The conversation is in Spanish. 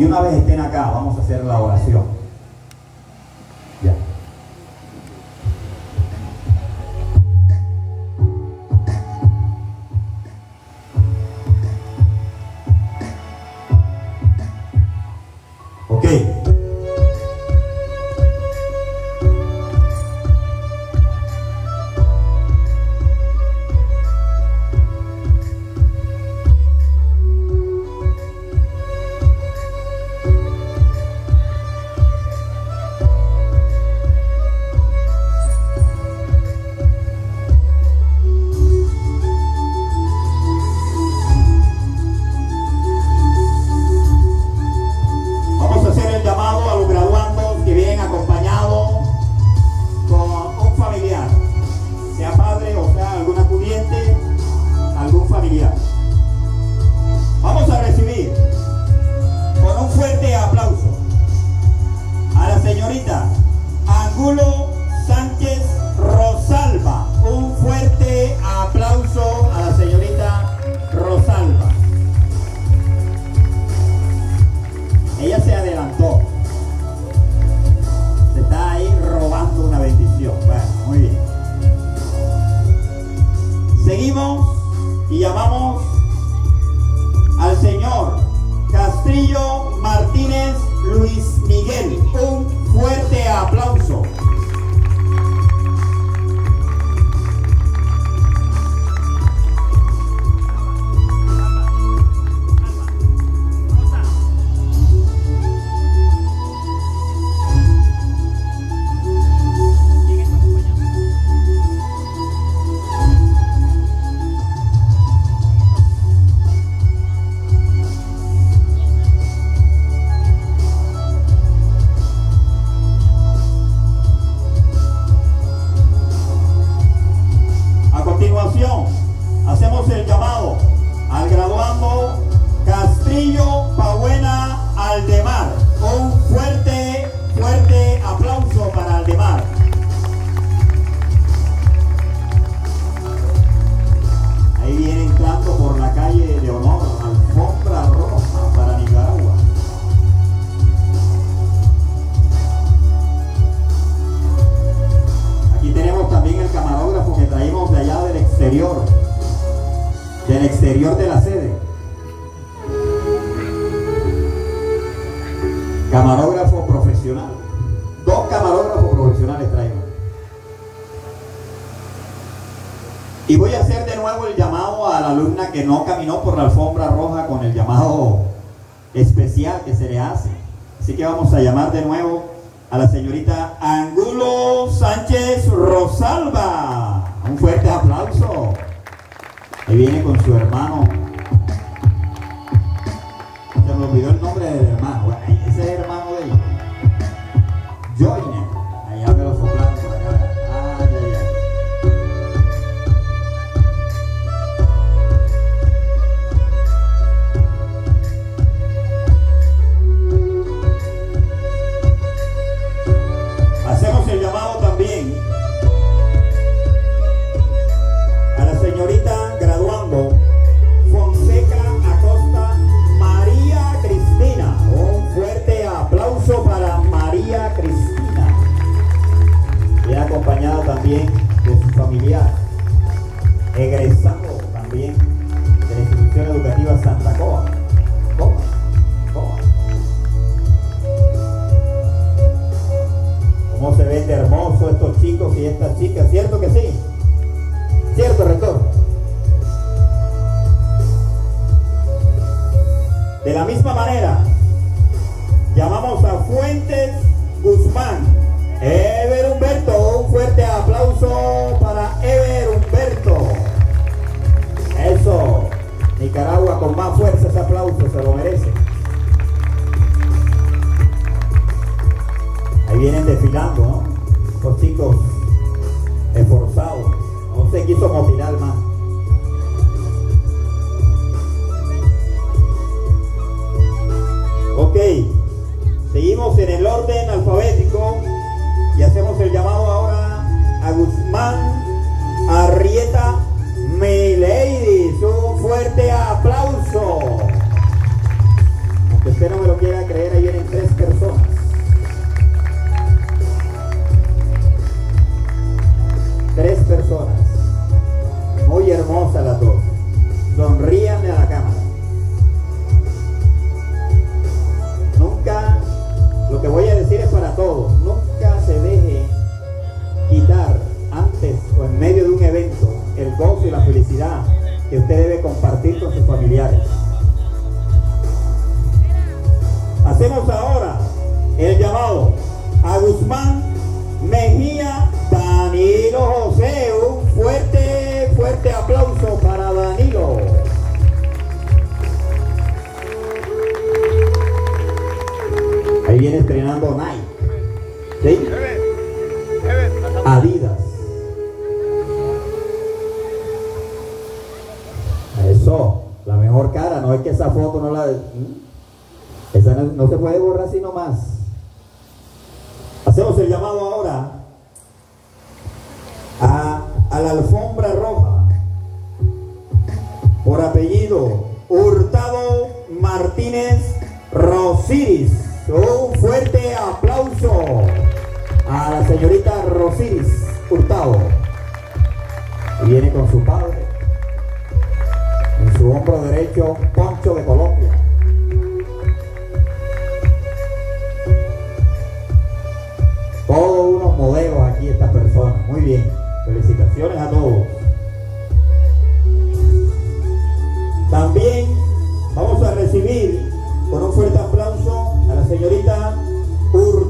Y una vez estén acá, vamos a hacer la oración. Ya. Ok. Exterior de la sede. Camarógrafo profesional. Dos camarógrafos profesionales traigo. Y voy a hacer de nuevo el llamado a la alumna que no caminó por la alfombra roja con el llamado especial que se le hace. Así que vamos a llamar de nuevo a la señorita Angulo Sánchez Rosalba. Un fuerte aplauso. Ahí viene con su hermano. Se me olvidó el nombre del hermano. De su familiar, egresado también de la institución educativa Santa Coa. Coa, Coa. cómo se ven de hermosos estos chicos y estas chicas, ¿cierto que sí? ¿Cierto, rector? De la misma manera, llamamos a Fuentes Desfilando. Los chicos esforzados. No se quiso motivar más. Ok, seguimos en el orden alfabético y hacemos el llamado ahora a Guzmán Arrieta Milady. La felicidad que usted debe compartir con sus familiares. Hacemos ahora el llamado a Guzmán Mejía Danilo José. Un fuerte, fuerte aplauso para Danilo. Ahí viene estrenando Nike. ¿Sí? Adidas. La mejor cara, no es que esa foto no la... Esa no, se puede borrar así nomás. Hacemos el llamado ahora a, a la alfombra roja por apellido Hurtado Martínez Rosiris. Un fuerte aplauso a la señorita Rosiris Hurtado. Viene con su padre. Derecho, Poncho de Colombia. Todos unos modelos aquí estas personas. Muy bien. Felicitaciones a todos. También vamos a recibir con un fuerte aplauso a la señorita Ur